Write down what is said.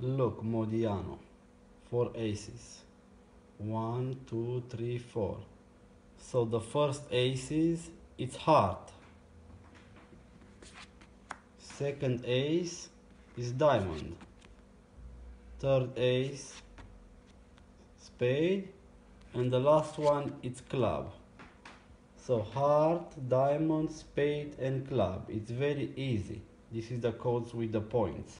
Look, Modiano. Four aces. One, two, three, four. So the first aces, it's heart. Second ace is diamond. Third ace, spade. And the last one, it's club. So heart, diamond, spade and club. It's very easy. This is the codes with the points.